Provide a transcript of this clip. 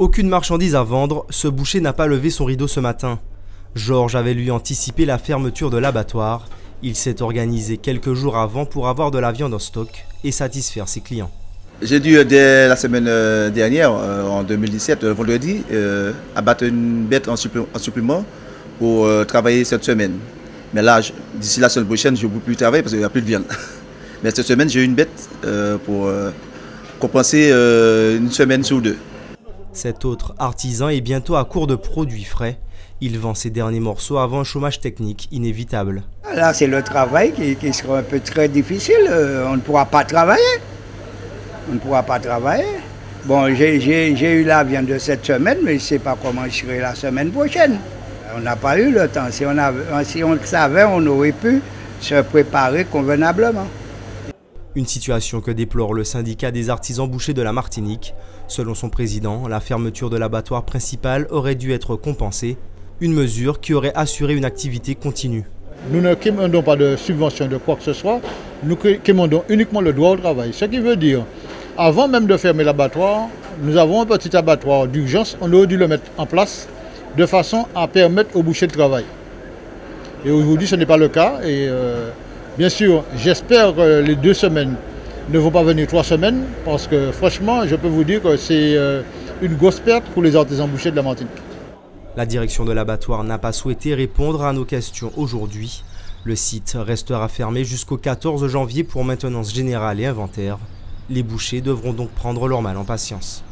Aucune marchandise à vendre, ce boucher n'a pas levé son rideau ce matin. Georges avait lui anticipé la fermeture de l'abattoir. Il s'est organisé quelques jours avant pour avoir de la viande en stock et satisfaire ses clients. J'ai dû, dès la semaine euh, dernière, euh, en 2017, vendredi, euh, abattre une bête en, supplément pour travailler cette semaine. Mais là, d'ici la semaine prochaine, je ne peux plus travailler parce qu'il n'y a plus de viande. Mais cette semaine, j'ai une bête pour compenser une semaine sur deux. Cet autre artisan est bientôt à court de produits frais. Il vend ses derniers morceaux avant un chômage technique inévitable. Là, c'est le travail qui, sera un peu très difficile. Euh, on ne pourra pas travailler. On ne pourra pas travailler. Bon, j'ai eu la viande de cette semaine, mais je ne sais pas comment je serai la semaine prochaine. On n'a pas eu le temps. Si on, si on le savait, on aurait pu se préparer convenablement. Une situation que déplore le syndicat des artisans bouchers de la Martinique. Selon son président, la fermeture de l'abattoir principal aurait dû être compensée, une mesure qui aurait assuré une activité continue. Nous ne demandons pas de subvention de quoi que ce soit, nous demandons uniquement le droit au travail. Ce qui veut dire, avant même de fermer l'abattoir, nous avons un petit abattoir d'urgence, on aurait dû le mettre en place de façon à permettre aux bouchers de travail. Et aujourd'hui, ce n'est pas le cas. Euh, Bien sûr, j'espère que les deux semaines ne vont pas venir trois semaines, parce que franchement, je peux vous dire que c'est euh, une grosse perte pour les artisans bouchers de la Martinique. La direction de l'abattoir n'a pas souhaité répondre à nos questions aujourd'hui. Le site restera fermé jusqu'au 14 janvier pour maintenance générale et inventaire. Les bouchers devront donc prendre leur mal en patience.